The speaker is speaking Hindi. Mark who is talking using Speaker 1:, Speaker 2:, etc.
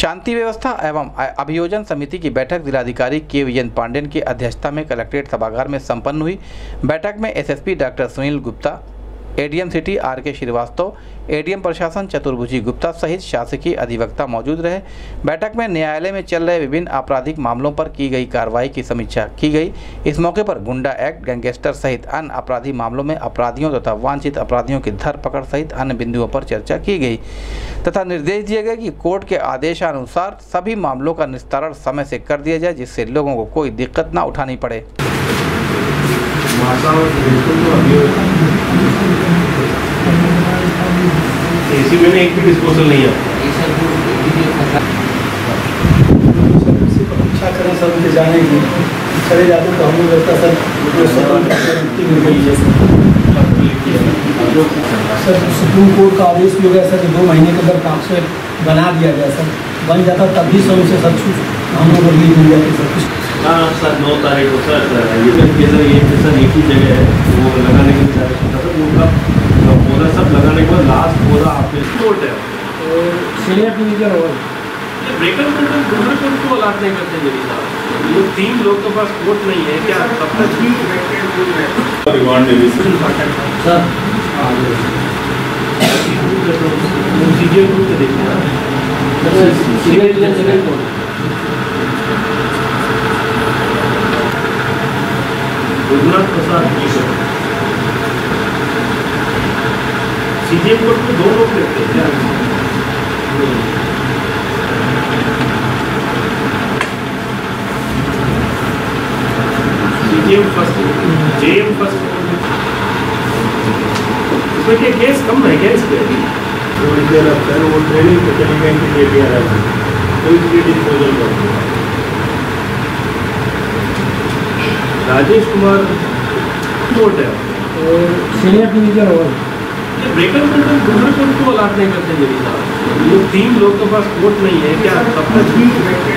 Speaker 1: शांति व्यवस्था एवं अभियोजन समिति की बैठक जिलाधिकारी के विजय पांडेन की अध्यक्षता में कलेक्ट्रेट सभागार में संपन्न हुई। बैठक में SSP doctor Sunil Gupta ADM city R K Srivastava, ADM प्रशासन चतुर्भुजी गुप्ता सहित शासकीय अधिवक्ता मौजूद रहे। बैठक में न्यायालय में चल रहे विभिन्न आपराधिक मामलों पर की गई कार्रवाई की समीक्षा की गई। इस मौके पर गुंडा एक्ट, गैंगस्टर सहित अन्य आपराधिक मामलों में अपराधियों तथा वांछित अपराधियों की धरपकड़ सहित अन्य बिंदुओं पर चर्चा की गई तथा निर्देश दिए गए कि कोर्ट के आदेशानुसार सभी मामलों का निस्तारण समय से कर दिया जाए, जिससे लोगों को कोई दिक्कत न उठानी पड़े।
Speaker 2: एसी में एक भी डिस्पोजल नहीं है।
Speaker 3: अच्छा करें सर उनके जाने की चले जाते तो हम लोग सर है सर सुप्रीम कोर्ट का आदेश भी हो गया सर कि दो महीने के अंदर काम से बना दिया गया सर। बन जाता तभी सर उनसे सब कुछ हम लोग को रिलीज़ मिल जाती सब कुछ
Speaker 2: हाँ सर नौ तारीख को सर ये सर ये सर एक ही जगह है वो लगाने के लिए सर उनका पौधा सब लगाने के बाद लास्ट पौधा आपके कोर्ट है
Speaker 3: सीनियर टीचर और?
Speaker 2: ब्रेकर कंट्रोल दूसरे कोर्ट को अलाट नहीं करते मेरी साहब ये तीन लोग के पास कोर्ट नहीं है क्या? तब तक
Speaker 4: रिमांड
Speaker 3: सर
Speaker 2: सीजीए ग्रुप देखना
Speaker 3: senior teacher second court
Speaker 2: Raghunath Prasad Kishore CJM court में दो लोग रहते हैं। सीजीएम फ़र्स्ट जेएम फ़र्स्ट इसमें क्या केस कम है क्या इस पे
Speaker 4: वो इधर रखता है वो ट्रेनिंग पे चले गए कि ये आ रहा है कोई भी डिस्पोजल कर
Speaker 2: राजेश कुमार कोर्ट है।
Speaker 3: सीनियर टीचर और
Speaker 2: कंट्रोल दूसरे कोर्ट को अलाट नहीं करते मेरी साहब ये तीन लोग के पास कोर्ट नहीं है, क्या? तब तक